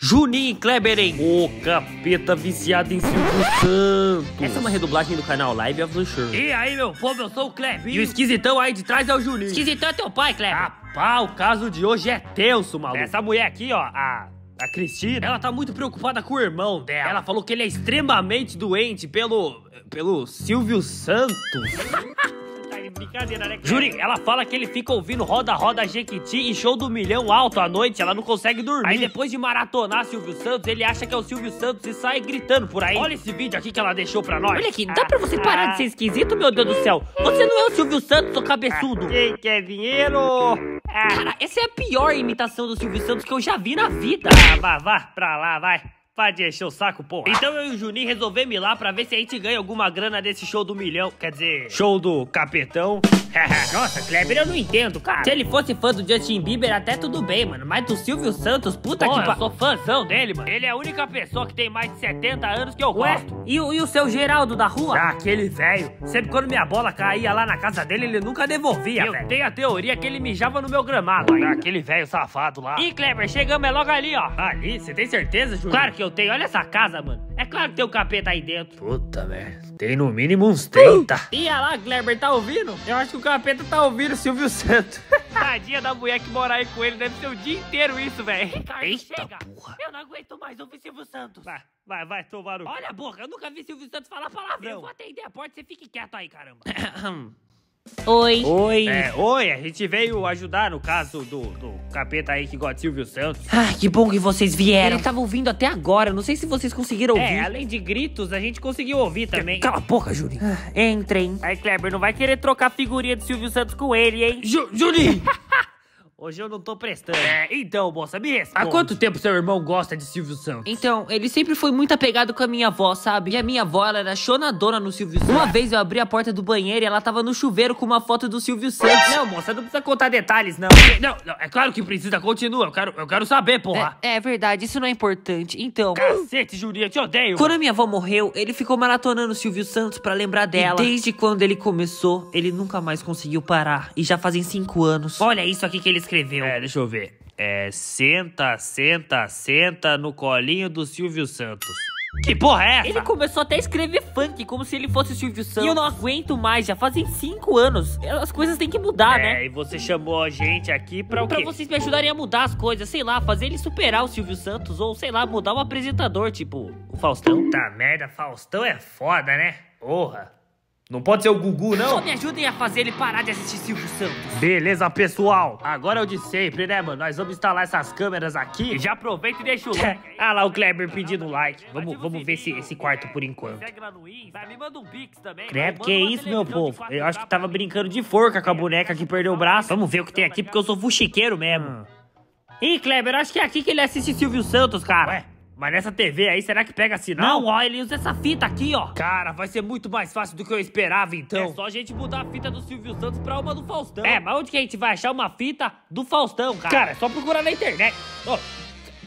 Juninho Kleber, hein? O capeta viciado em Silvio Santos. Essa é uma redublagem do canal Live of the Show. E aí, meu povo, eu sou o Kleber. E o esquisitão aí de trás é o Juninho. esquisitão é teu pai, Kleber. Rapaz, o caso de hoje é tenso, maluco. Essa mulher aqui, ó, a... A Cristina, ela tá muito preocupada com o irmão dela. Ela falou que ele é extremamente doente pelo. pelo Silvio Santos. brincadeira, né? Juri, ela fala que ele fica ouvindo Roda Roda Jequiti e Show do Milhão alto à noite, ela não consegue dormir. Aí depois de maratonar Silvio Santos, ele acha que é o Silvio Santos e sai gritando por aí. Olha esse vídeo aqui que ela deixou pra nós. Olha aqui, dá pra você parar de ser esquisito, meu Deus do céu? Você não é o Silvio Santos, seu cabeçudo. Ah, quem quer dinheiro? Ah. Cara, essa é a pior imitação do Silvio Santos que eu já vi na vida. Ah, vá, vá pra lá, vai. Para de encher o saco, porra. Então eu e o Juninho resolvemos ir lá pra ver se a gente ganha alguma grana desse show do milhão. Quer dizer, show do capetão. Nossa, Kleber, eu não entendo, cara. Se ele fosse fã do Justin Bieber, até tudo bem, mano. Mas do Silvio Santos, puta Pô, que pariu. Eu sou fãzão dele, mano. Ele é a única pessoa que tem mais de 70 anos que eu Ué, gosto. E o, e o seu Geraldo da rua? Ah, aquele velho. Sempre quando minha bola caía lá na casa dele, ele nunca devolvia, velho. Eu tenho a teoria que ele mijava no meu gramado. Ah, aquele velho safado lá. Ih, Kleber, chegamos, é logo ali, ó. Ali? Você tem certeza, Júlio? Claro que eu tenho. Olha essa casa, mano. É claro que tem o um capeta aí dentro. Puta merda. Tem no mínimo uns 30. Uh! E olha lá, Kleber, tá ouvindo? Eu acho que o capeta tá ouvindo o Silvio Santos. Tadinha da mulher que mora aí com ele, deve ser o dia inteiro isso, velho. Eita chega. porra. Eu não aguento mais ouvir Silvio Santos. Vai, vai, vai, tomar no... Olha a boca, eu nunca vi Silvio Santos falar palavrão. Eu vou atender a porta, você fique quieto aí, caramba. Oi. Oi. É, oi, a gente veio ajudar no caso do, do capeta aí que gosta de Silvio Santos. Ai, que bom que vocês vieram. Ele tava ouvindo até agora, não sei se vocês conseguiram é, ouvir. É, além de gritos, a gente conseguiu ouvir também. Cala a boca, Juninho. Ah, entrem. Aí, Kleber, não vai querer trocar figurinha de Silvio Santos com ele, hein? Ju Juninho! Hoje eu não tô prestando. É, então, moça, me responde. Há quanto tempo seu irmão gosta de Silvio Santos? Então, ele sempre foi muito apegado com a minha avó, sabe? E a minha avó, ela era chonadona no Silvio Santos. Uma vez eu abri a porta do banheiro e ela tava no chuveiro com uma foto do Silvio Santos. Não, moça, não precisa contar detalhes, não. Não, não é claro que precisa, continua. Eu quero, eu quero saber, porra. É, é verdade, isso não é importante. Então... Cacete, Julinha, te odeio. Quando a minha avó morreu, ele ficou maratonando o Silvio Santos pra lembrar dela. E desde quando ele começou, ele nunca mais conseguiu parar. E já fazem cinco anos. Olha isso aqui que ele escreveu. É, deixa eu ver. É, senta, senta, senta no colinho do Silvio Santos. Que porra é essa? Ele começou até a escrever funk, como se ele fosse o Silvio Santos. E eu não aguento mais, já fazem cinco anos. As coisas têm que mudar, é, né? É, e você chamou a gente aqui pra o quê? Pra vocês me ajudarem a mudar as coisas, sei lá, fazer ele superar o Silvio Santos, ou sei lá, mudar o apresentador, tipo o Faustão. Puta merda, Faustão é foda, né? Porra. Não pode ser o Gugu, não? Só me ajudem a fazer ele parar de assistir Silvio Santos. Beleza, pessoal. Agora é o de sempre, né, mano? Nós vamos instalar essas câmeras aqui. E já aproveita e deixa o like. ah lá o Kleber pedindo like. Vamos, vamos ver esse, esse quarto por enquanto. Me manda um pix também. Credo, que isso, meu povo? Eu acho que tava brincando de forca com a boneca que perdeu o braço. Vamos ver o que tem aqui, porque eu sou fuxiqueiro mesmo. Ih, Kleber, acho que é aqui que ele assiste Silvio Santos, cara. Ué? Mas nessa TV aí, será que pega sinal? Não, ó, ele usa essa fita aqui, ó. Cara, vai ser muito mais fácil do que eu esperava, então. É só a gente mudar a fita do Silvio Santos pra uma do Faustão. É, mas onde que a gente vai achar uma fita do Faustão, cara? Cara, é só procurar na internet. Oh,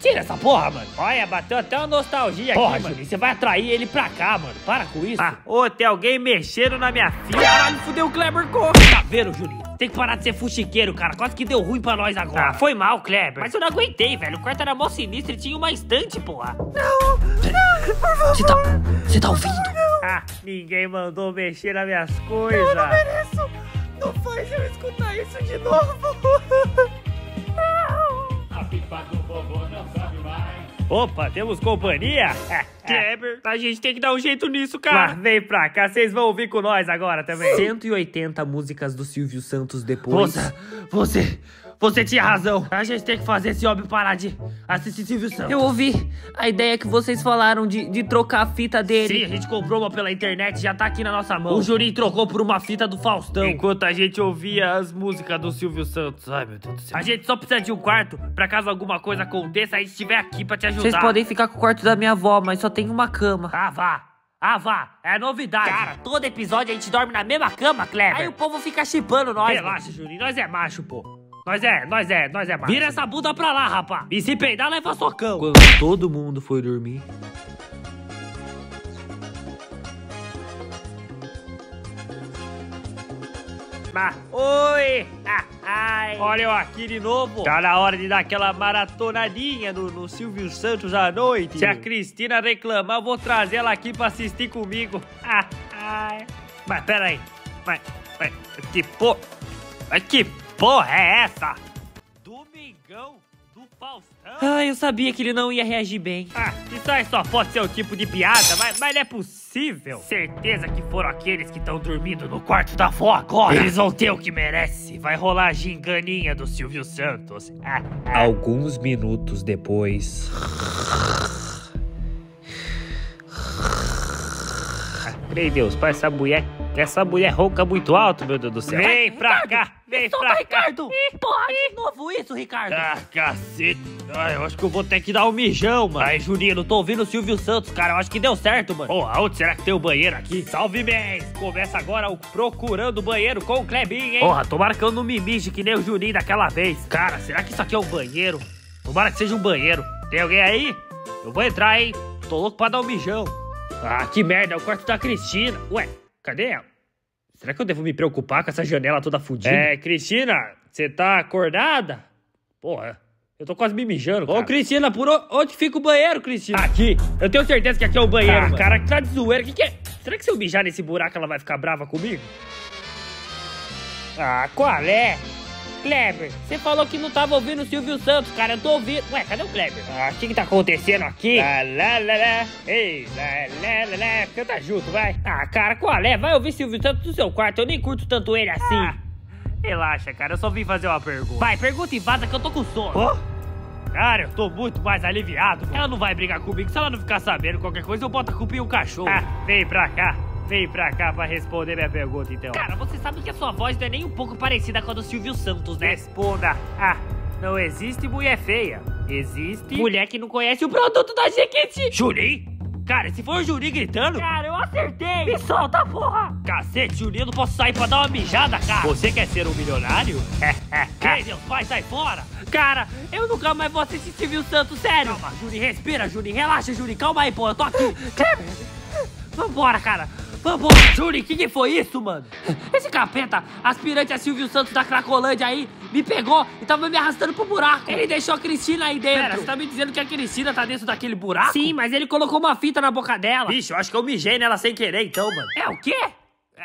tira essa porra, mano. Olha, bateu até uma nostalgia porra, aqui, mano. você vai atrair ele pra cá, mano. Para com isso. Ah, ô, tem alguém mexendo na minha fita. Caralho, fudeu o Kleber Corre. Tá vendo, Julinho? Tem que parar de ser fuxiqueiro, cara. Quase que deu ruim pra nós agora. Ah, foi mal, Kleber. Mas eu não aguentei, velho. O quarto era mó sinistro e tinha uma estante, porra. Não, não, por favor. Você tá, você tá ouvindo? Não. Ah, ninguém mandou mexer nas minhas coisas. Não, não mereço. Não faz eu escutar isso de novo. Opa, temos companhia? Kleber, a gente tem que dar um jeito nisso, cara. Mas vem pra cá, vocês vão ouvir com nós agora também. 180 músicas do Silvio Santos depois. Você, você, você tinha razão. A gente tem que fazer esse homem parar de assistir Silvio Santos. Eu ouvi a ideia que vocês falaram de, de trocar a fita dele. Sim, a gente comprou uma pela internet, já tá aqui na nossa mão. O Juninho trocou por uma fita do Faustão. Enquanto a gente ouvia as músicas do Silvio Santos. Ai, meu Deus do céu. A gente só precisa de um quarto pra caso alguma coisa aconteça, a gente estiver aqui pra te ajudar. Vocês podem ficar com o quarto da minha avó, mas só tem uma cama. Ah, vá. Ah, vá, é novidade. Cara, todo episódio a gente dorme na mesma cama, Kleber. Aí o povo fica chipando nós. Relaxa, Juninho, nós é macho, pô. Nós é, nós é, nós é macho. Vira essa bunda pra lá, rapá. E se peidar, leva socão. Quando todo mundo foi dormir... Ah, oi! Ah. Olha eu aqui de novo. Tá na hora de dar aquela maratonadinha no, no Silvio Santos à noite. Se a Cristina reclamar, eu vou trazer ela aqui pra assistir comigo. Ah. Mas pera aí. Mas, mas que porra... Mas que porra é essa? Domingão do Faustão? Ah, eu sabia que ele não ia reagir bem. Ah, isso aí só pode ser o tipo de piada, mas, mas não é possível. Certeza que foram aqueles que estão dormindo no quarto da avó agora. Eles vão ter o que merece. Vai rolar a ginganinha do Silvio Santos. Alguns minutos depois. Meu Deus, pai, essa mulher, essa mulher ronca muito alto, meu Deus do céu. Vem pra cá, vem Solta, pra cá. Ricardo! Ih, porra, de novo isso, Ricardo! Ah, cacete. Ah, eu acho que eu vou ter que dar um mijão, mano. Aí, Juninho, não tô ouvindo o Silvio Santos, cara. Eu acho que deu certo, mano. Pô, aonde será que tem o banheiro aqui? Salve, bens! Começa agora o Procurando o Banheiro com o Klebinho, hein? Porra, tomara que eu não me mije que nem o Juninho daquela vez. Cara, será que isso aqui é um banheiro? Tomara que seja um banheiro. Tem alguém aí? Eu vou entrar, hein? Tô louco pra dar um mijão. Ah, que merda, é o quarto da Cristina. Ué, cadê ela? Será que eu devo me preocupar com essa janela toda fodida? É, Cristina, você tá acordada? Porra, eu tô quase me mijando, cara. Ô, Cristina, por onde fica o banheiro, Cristina? Aqui. Eu tenho certeza que aqui é o banheiro, Ah, mano. cara, que tá de zoeira. Que que é? Será que se eu mijar nesse buraco ela vai ficar brava comigo? Ah, qual é? Kleber, você falou que não tava ouvindo o Silvio Santos, cara. Eu tô ouvindo. Ué, cadê o Kleber? Ah, o que que tá acontecendo aqui? Lá, lá, lá, lá. Ei, lá, lá, lá, lá. Canta junto, vai. Ah, cara, qual é? Vai ouvir Silvio Santos no seu quarto. Eu nem curto tanto ele assim. Ah, relaxa, cara. Eu só vim fazer uma pergunta. Vai, pergunta e vaza que eu tô com sono. Cara, eu tô muito mais aliviado. Ela não vai brigar comigo. Se ela não ficar sabendo qualquer coisa, eu boto a culpa em um cachorro. Ah, vem pra cá. Vem pra cá pra responder minha pergunta, então. Cara, você sabe que a sua voz não é nem um pouco parecida com a do Silvio Santos, né? Responda. Ah, não existe mulher feia. Existe mulher que não conhece o produto da Jequiti. Juninho? Cara, se for o Juninho gritando... Cara, eu acertei! Me solta, porra! Cacete, Juninho, eu não posso sair pra dar uma mijada, cara. Você quer ser um milionário? Ei, Deus, vai, sai fora. Cara, eu nunca mais vou assistir Silvio Santos, sério! Calma, Juninho, respira, Juninho. Relaxa, Juninho. Calma aí, pô, eu tô aqui. Vambora, cara! Vambora! Juninho, o que, que foi isso, mano? Esse capeta, aspirante a Silvio Santos da Cracolândia aí, me pegou e tava me arrastando pro buraco. Ele deixou a Cristina aí dentro. Pera, você tá me dizendo que a Cristina tá dentro daquele buraco? Sim, mas ele colocou uma fita na boca dela. Bicho, eu acho que eu mijei nela sem querer, então, mano. É o quê?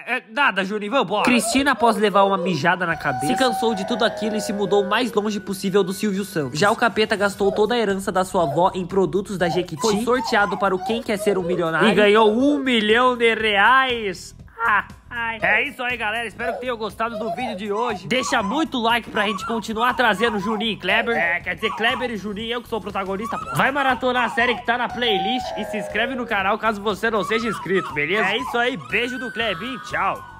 É, nada, Juninho, vambora. Cristina, após levar uma mijada na cabeça, se cansou de tudo aquilo e se mudou o mais longe possível do Silvio Santos. Já o capeta gastou toda a herança da sua avó em produtos da Jequiti, foi sorteado para o Quem Quer Ser um Milionário E ganhou um milhão de reais. Ah, ai. É isso aí, galera. Espero que tenham gostado do vídeo de hoje. Deixa muito like pra gente continuar trazendo Juninho e Kleber. É, quer dizer, Kleber e Juninho, eu que sou o protagonista. pô. Vai maratonar a série que tá na playlist e se inscreve no canal caso você não seja inscrito, beleza? É isso aí, beijo do Klebin, tchau.